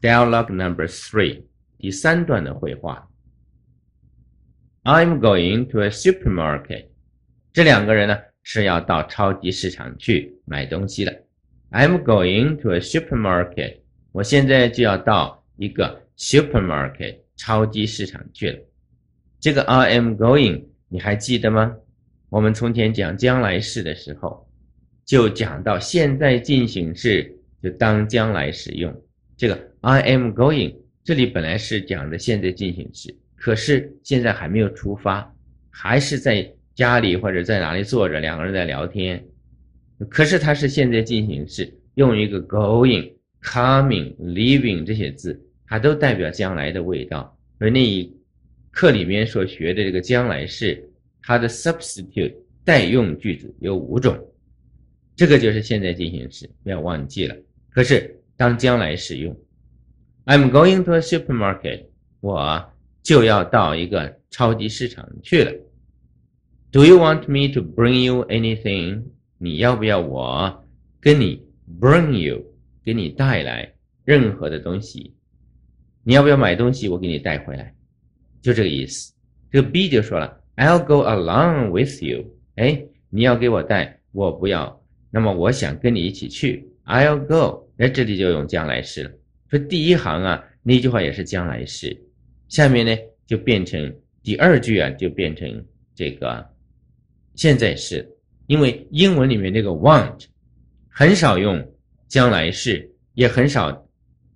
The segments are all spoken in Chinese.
Dialogue number three，第三段的绘画。I'm going to a supermarket。这两个人呢是要到超级市场去买东西的。I'm going to a supermarket。我现在就要到一个 supermarket 超级市场去了。这个 I am going 你还记得吗？我们从前讲将来式的时候，就讲到现在进行式就当将来使用。这个 I am going，这里本来是讲的现在进行时，可是现在还没有出发，还是在家里或者在哪里坐着，两个人在聊天。可是它是现在进行式，用一个 going、coming、leaving 这些字，它都代表将来的味道。而那一课里面所学的这个将来式，它的 substitute 代用句子有五种，这个就是现在进行时，不要忘记了。可是。当将来使用，I'm going to a supermarket，我就要到一个超级市场去了。Do you want me to bring you anything？你要不要我跟你 bring you，给你带来任何的东西？你要不要买东西？我给你带回来，就这个意思。这个 B 就说了，I'll go along with you。哎，你要给我带，我不要。那么我想跟你一起去，I'll go。那这里就用将来式了。说第一行啊，那句话也是将来式。下面呢，就变成第二句啊，就变成这个现在式。因为英文里面这个 want 很少用将来式，也很少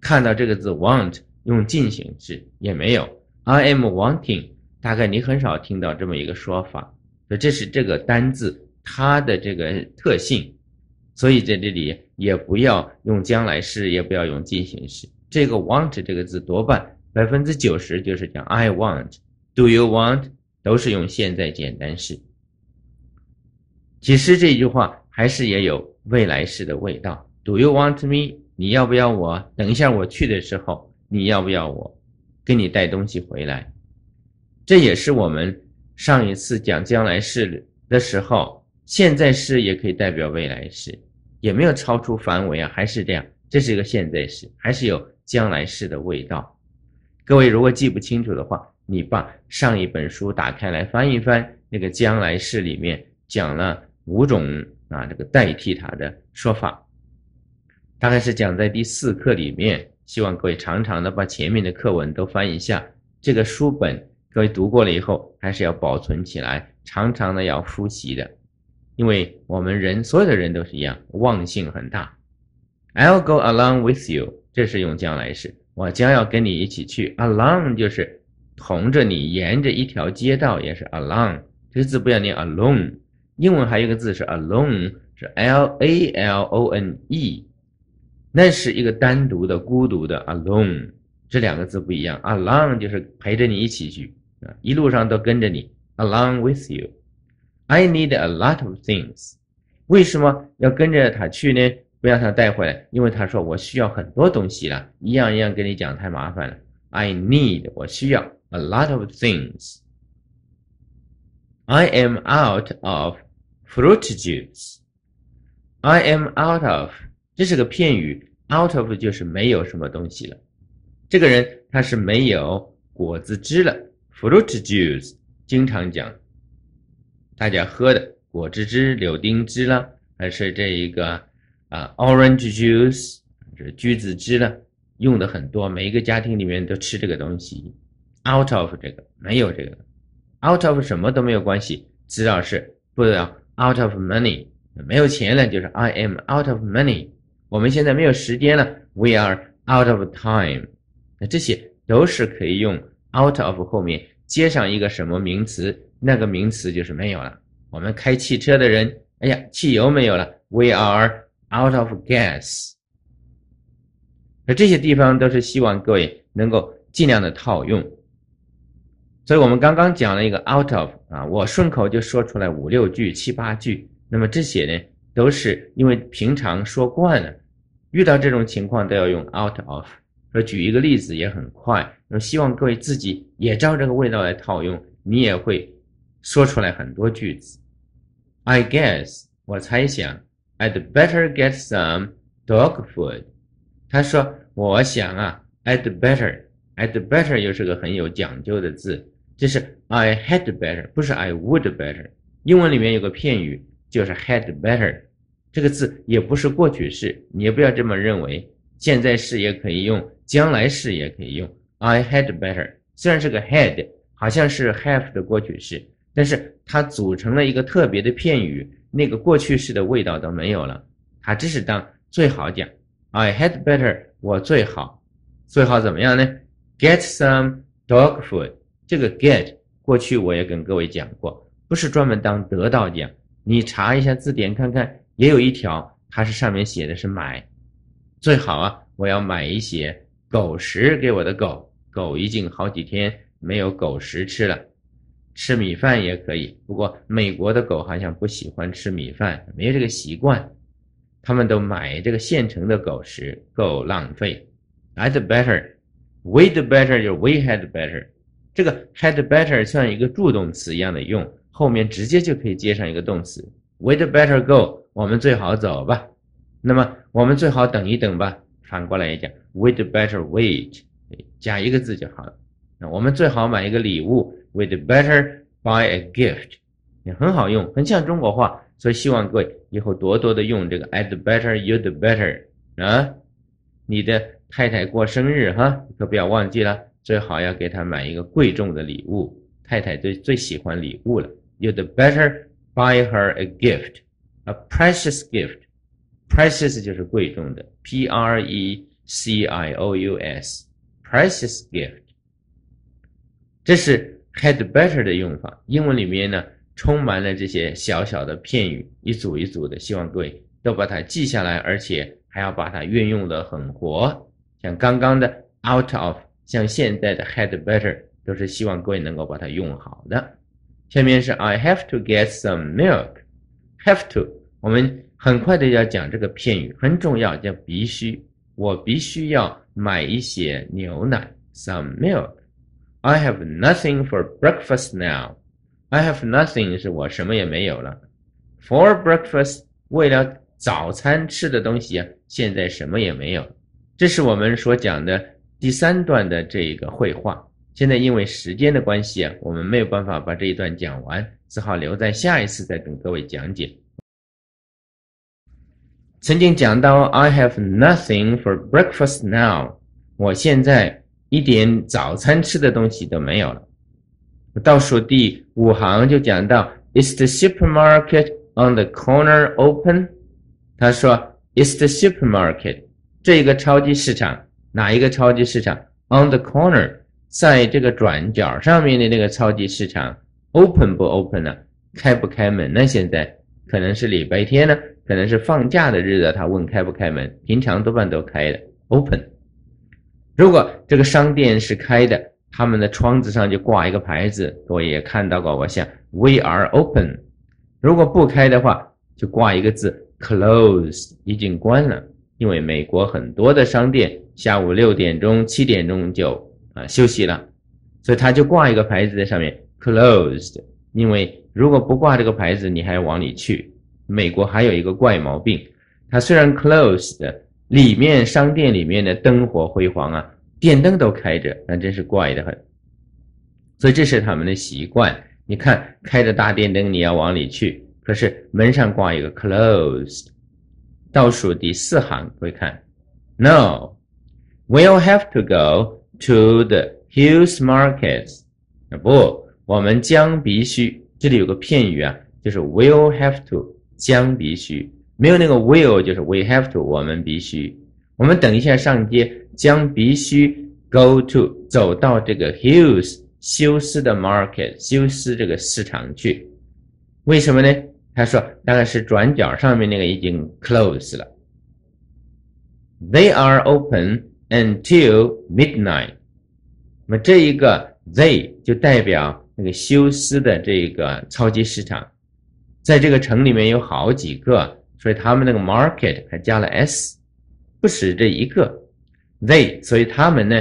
看到这个字 want 用进行式，也没有 I am wanting。大概你很少听到这么一个说法。所以这是这个单字它的这个特性。所以在这里也不要用将来式，也不要用进行式。这个 want 这个字多半百分之九十就是讲 I want，Do you want 都是用现在简单式。其实这句话还是也有未来式的味道。Do you want me？你要不要我？等一下我去的时候，你要不要我给你带东西回来？这也是我们上一次讲将来式的时候，现在式也可以代表未来式。也没有超出范围啊，还是这样，这是一个现在式，还是有将来式的味道。各位如果记不清楚的话，你把上一本书打开来翻一翻，那个将来式里面讲了五种啊，这个代替它的说法，大概是讲在第四课里面。希望各位常常的把前面的课文都翻一下，这个书本各位读过了以后，还是要保存起来，常常的要复习的。因为我们人所有的人都是一样，忘性很大。I'll go along with you，这是用将来时，我将要跟你一起去。Along 就是同着你，沿着一条街道也是 along。这个字不要念 alone，英文还有一个字是 alone，是 L A L O N E，那是一个单独的、孤独的 alone。这两个字不一样，along 就是陪着你一起去啊，一路上都跟着你，along with you。I need a lot of things。为什么要跟着他去呢？不让他带回来，因为他说我需要很多东西了，一样一样跟你讲太麻烦了。I need，我需要 a lot of things。I am out of fruit juice。I am out of，这是个片语，out of 就是没有什么东西了。这个人他是没有果子汁了，fruit juice 经常讲。大家喝的果汁汁、柳丁汁了，还是这一个啊，orange juice，是橘子汁了，用的很多，每一个家庭里面都吃这个东西。out of 这个没有这个，out of 什么都没有关系，只要是不要 out of money，没有钱了就是 I am out of money。我们现在没有时间了，We are out of time。那这些都是可以用 out of 后面接上一个什么名词。那个名词就是没有了。我们开汽车的人，哎呀，汽油没有了，We are out of gas。那这些地方都是希望各位能够尽量的套用。所以我们刚刚讲了一个 out of 啊，我顺口就说出来五六句、七八句。那么这些呢，都是因为平常说惯了，遇到这种情况都要用 out of。说举一个例子也很快，那希望各位自己也照这个味道来套用，你也会。说出来很多句子。I guess 我猜想，I'd better get some dog food。他说，我想啊，I'd better，I'd better 又是个很有讲究的字，这是 I had better，不是 I would better。英文里面有个片语就是 had better，这个字也不是过去式，你也不要这么认为，现在式也可以用，将来式也可以用。I had better 虽然是个 had，好像是 have 的过去式，但是它组成了一个特别的片语，那个过去式的味道都没有了，它只是当最好讲。I had better，我最好，最好怎么样呢？Get some dog food。这个 get 过去我也跟各位讲过，不是专门当得到讲，你查一下字典看看，也有一条，它是上面写的是买，最好啊，我要买一些狗食给我的狗。狗已经好几天没有狗食吃了，吃米饭也可以。不过美国的狗好像不喜欢吃米饭，没有这个习惯，他们都买这个现成的狗食，够浪费。I'd better，we'd better 就 we had better，这个 had better 像一个助动词一样的用，后面直接就可以接上一个动词。We'd better go，我们最好走吧。那么我们最好等一等吧。反过来也讲，we'd better wait。加一个字就好了。那我们最好买一个礼物，We'd better buy a gift，也很好用，很像中国话，所以希望各位以后多多的用这个 I'd better, you'd better 啊。你的太太过生日哈，可不要忘记了，最好要给她买一个贵重的礼物。太太最最喜欢礼物了，You'd better buy her a gift, a precious gift。Precious 就是贵重的，P R E C I O U S。Precious gift，这是 had better 的用法。英文里面呢，充满了这些小小的片语，一组一组的，希望各位都把它记下来，而且还要把它运用的很活。像刚刚的 out of，像现在的 had better，都是希望各位能够把它用好的。下面是 I have to get some milk，have to，我们很快的要讲这个片语，很重要，叫必须，我必须要。买一些牛奶，some milk。I have nothing for breakfast now. I have nothing 是我什么也没有了。For breakfast，为了早餐吃的东西啊，现在什么也没有。这是我们所讲的第三段的这个绘画。现在因为时间的关系啊，我们没有办法把这一段讲完，只好留在下一次再跟各位讲解。曾经讲到，I have nothing for breakfast now。我现在一点早餐吃的东西都没有了。倒数第五行就讲到，Is the supermarket on the corner open？他说，Is the supermarket 这个超级市场哪一个超级市场？On the corner，在这个转角上面的那个超级市场，open 不 open 呢？开不开门呢？现在可能是礼拜天呢？可能是放假的日子，他问开不开门，平常多半都开的，open。如果这个商店是开的，他们的窗子上就挂一个牌子，各位也看到过，我想 We are open。如果不开的话，就挂一个字 closed，已经关了。因为美国很多的商店下午六点钟、七点钟就啊休息了，所以他就挂一个牌子在上面 closed。因为如果不挂这个牌子，你还往里去。美国还有一个怪毛病，它虽然 closed，里面商店里面的灯火辉煌啊，电灯都开着，那真是怪得很。所以这是他们的习惯。你看，开着大电灯，你要往里去，可是门上挂一个 closed。倒数第四行会看，No，we'll have to go to the huge Markets。不，我们将必须。这里有个片语啊，就是 will have to。将必须没有那个 will，就是 we have to，我们必须。我们等一下上街，将必须 go to 走到这个 Hughes 休斯的 market 休斯这个市场去。为什么呢？他说大概是转角上面那个已经 close 了。They are open until midnight。那么这一个 they 就代表那个休斯的这个超级市场。在这个城里面有好几个，所以他们那个 market 还加了 s，不止这一个。They，所以他们呢，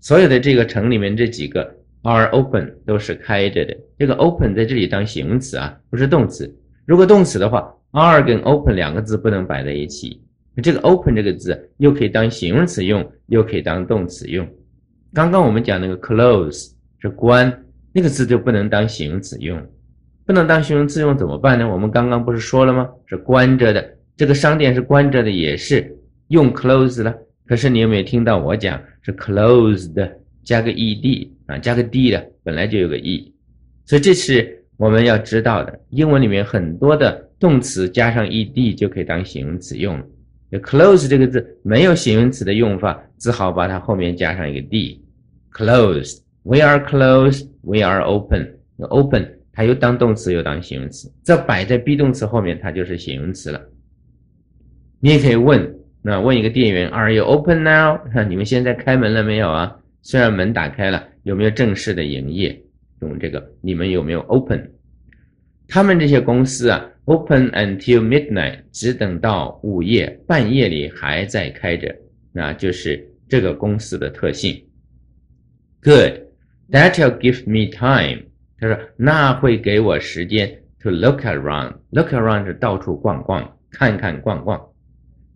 所有的这个城里面这几个 are open 都是开着的。这个 open 在这里当形容词啊，不是动词。如果动词的话，are 跟 open 两个字不能摆在一起。这个 open 这个字又可以当形容词用，又可以当动词用。刚刚我们讲那个 close 是关，那个字就不能当形容词用，不能当形容词用怎么办呢？我们刚刚不是说了吗？是关着的，这个商店是关着的，也是用 close 了。可是你有没有听到我讲是 closed 加个 ed 啊，加个 d 的，本来就有个 e，所以这是我们要知道的。英文里面很多的动词加上 ed 就可以当形容词用了。close 这个字没有形容词的用法，只好把它后面加上一个 d。closed，we are closed，we are open。open 它又当动词又当形容词，这摆在 be 动词后面，它就是形容词了。你也可以问，那问一个店员，Are you open now？你们现在开门了没有啊？虽然门打开了，有没有正式的营业？用这个，你们有没有 open？他们这些公司啊，open until midnight，只等到午夜，半夜里还在开着，那就是这个公司的特性。Good，that'll give me time。他说那会给我时间 to look around。look around 是到处逛逛，看看逛逛。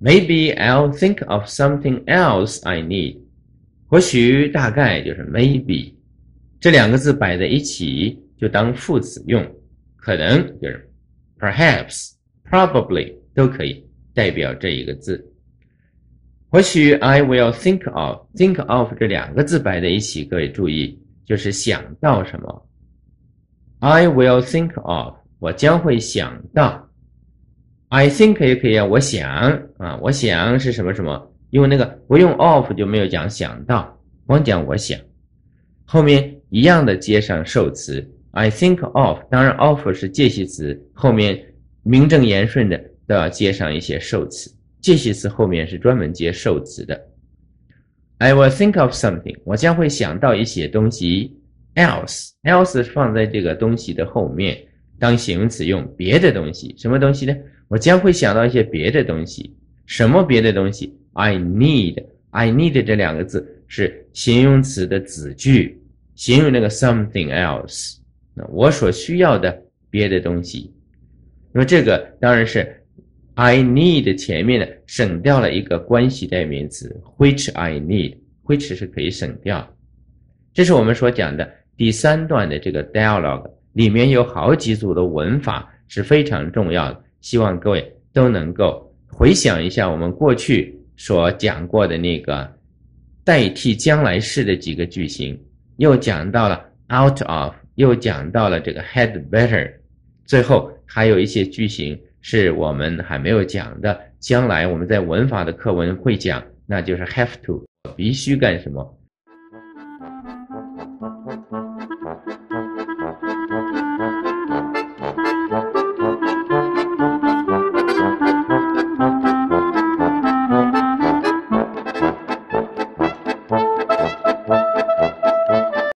Maybe I'll think of something else I need。或许大概就是 maybe，这两个字摆在一起就当副词用。可能就是 perhaps、probably 都可以代表这一个字。或许 I will think of think of 这两个字摆在一起，各位注意，就是想到什么。I will think of 我将会想到。I think 也可以啊，我想啊，我想是什么什么，因为那个不用 of 就没有讲想到，光讲我想，后面一样的接上受词。I think of，当然，of 是介系词，后面名正言顺的都要接上一些受词。介系词后面是专门接受词的。I will think of something，我将会想到一些东西。Else，else 放在这个东西的后面当形容词用，别的东西，什么东西呢？我将会想到一些别的东西。什么别的东西？I need，I need 这两个字是形容词的子句，形容那个 something else。那我所需要的别的东西，那么这个当然是 I need 前面的省掉了一个关系代名词，which I need，which 是可以省掉。这是我们所讲的第三段的这个 dialogue 里面有好几组的文法是非常重要的，希望各位都能够回想一下我们过去所讲过的那个代替将来式的几个句型，又讲到了 out of。又讲到了这个 had better，最后还有一些句型是我们还没有讲的，将来我们在文法的课文会讲，那就是 have to，必须干什么